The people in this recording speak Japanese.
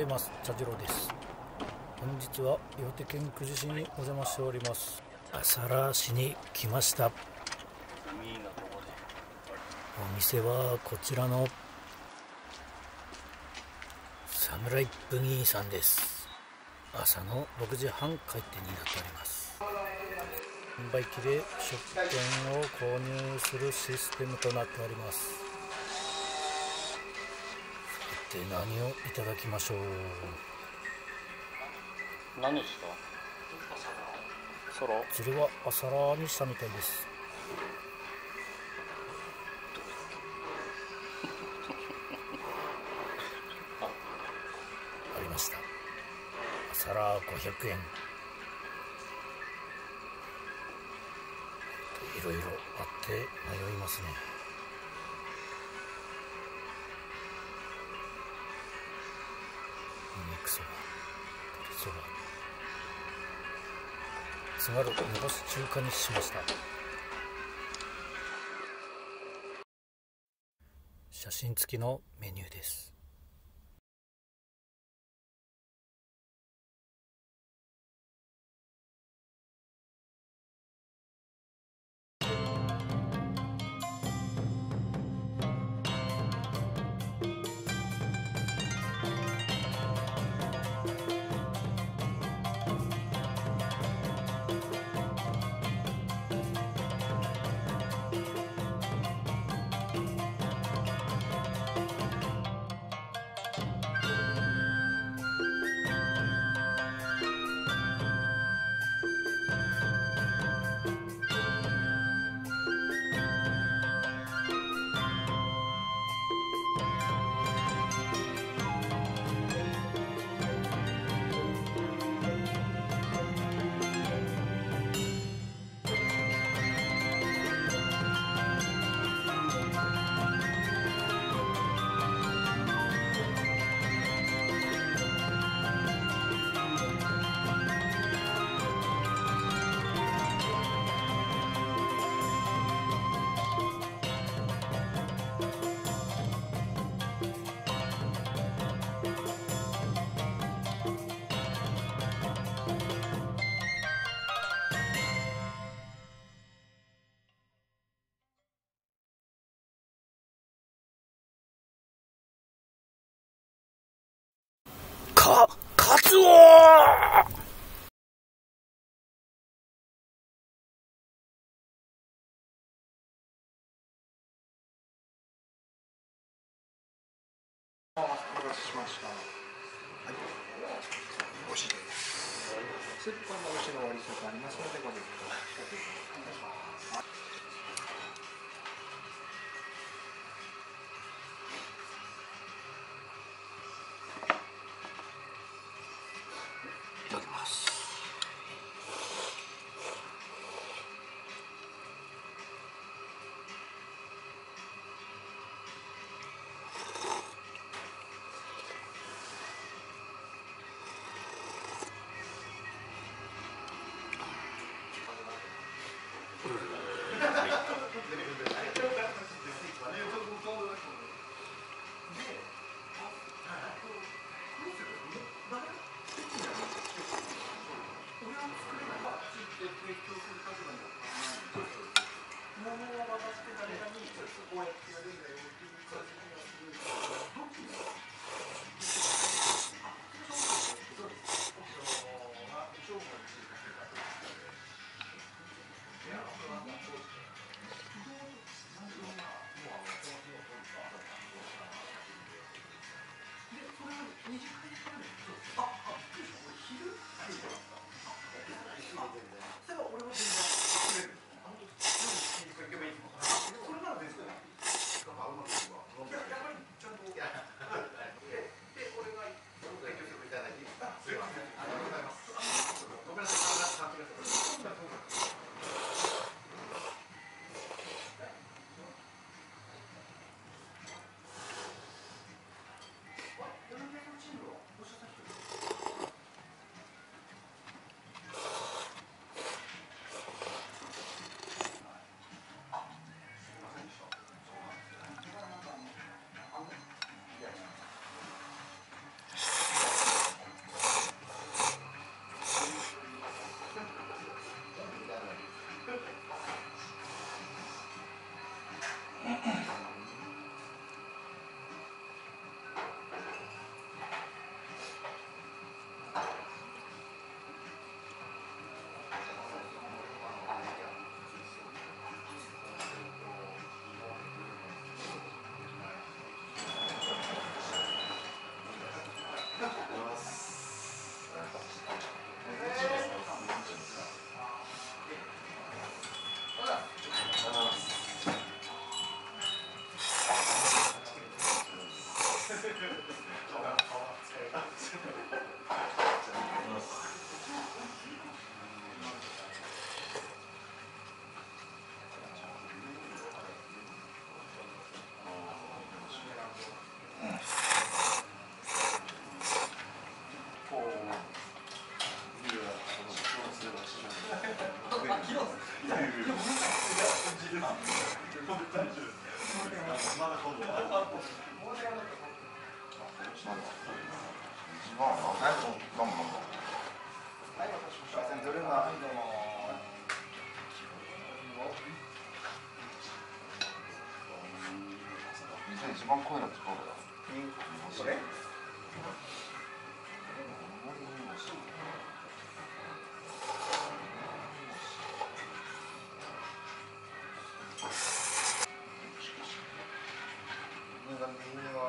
ざいます。茶次郎です。本日は岩手県久慈市にお邪魔しております。朝ラ市に来ました。お店はこちらのサムライブギーさんです。朝の6時半開店になっております。販売機で食券を購入するシステムとなっております。て何をいただきましょう？何ですか？ソロそれは朝ラにしたみたいです。ありました。朝ラ500円。いろいろあって迷いますね肉そば鶏そば津軽煮干し中華にしました。写真付きのメニューです。待ちしました。はい。美味しいです。スープパンの後ろ割り方ありますのでご利用ください。ただきし提供する立場には変わらないので、物を渡して誰かにこうやってやるんだよっていう形で。一番声のところだ。これ ಅನ್ನುವ